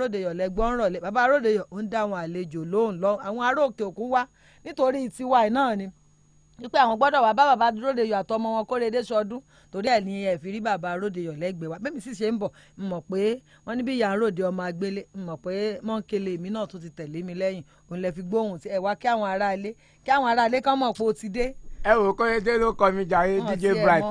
Aródeyọ̀ lẹ́gbọ́n rọ̀lẹ́ bàbá Aródeyọ̀ ń dá àwọn àlejò lóhùn lọ. Àwọn ará òkè òkun wá. Nítorí tiwa náà ni wípé àwọn gbọ́dọ̀ wá bá bàbá Aródeyọ̀ àtọmọ wọn Kórèdé sọdún. Torí ẹ̀ ní ẹ̀ fi rí bàbá Aródeyọ̀ lẹ́gbẹ̀ẹ́ wa. Bẹ́ẹ̀ sì ṣe ń bọ̀. N mọ̀ pé wọ́n ní bí ìyá ń ròde ọmọ agbélé. N mọ̀ pé mọ́ńkele mi náà tún ti tẹ̀lé mi lẹ́yìn. Òun lẹ fi gbóhùn ẹ wá kí àwọn aráalé kí àwọn aráalé kán mọ̀ pé ó ti dé. ẹ wò Kórèdé ló kọ mi jàre DJ Bright.